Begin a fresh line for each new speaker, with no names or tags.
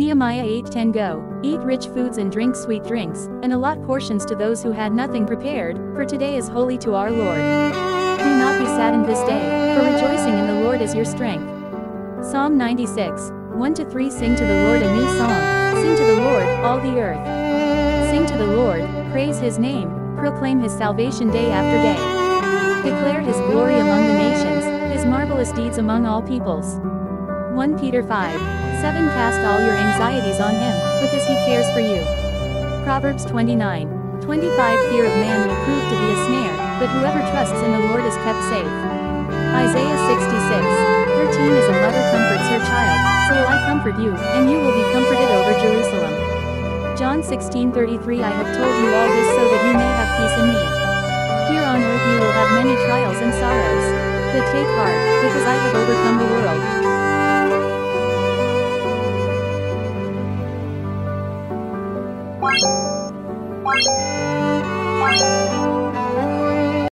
Nehemiah 8:10 Go, eat rich foods and drink sweet drinks, and allot portions to those who had nothing prepared, for today is holy to our Lord. Do not be saddened this day, for rejoicing in the Lord is your strength. Psalm 96, 1 to 3 Sing to the Lord a new song, sing to the Lord, all the earth. Sing to the Lord, praise his name, proclaim his salvation day after day. Declare his glory among the nations, his marvelous deeds among all peoples. 1 Peter 5, 7 Cast all your anxieties on him, because he cares for you. Proverbs 29. 25 Fear of man will prove to be a snare, but whoever trusts in the Lord is kept safe. Isaiah 66. 13 As a mother comforts her child, so I comfort you, and you will be comforted over Jerusalem. John 16:33 I have told you all this so that you may have peace in me. Here on earth you will have many trials and sorrows. But take heart, because I have overcome the world. Bye.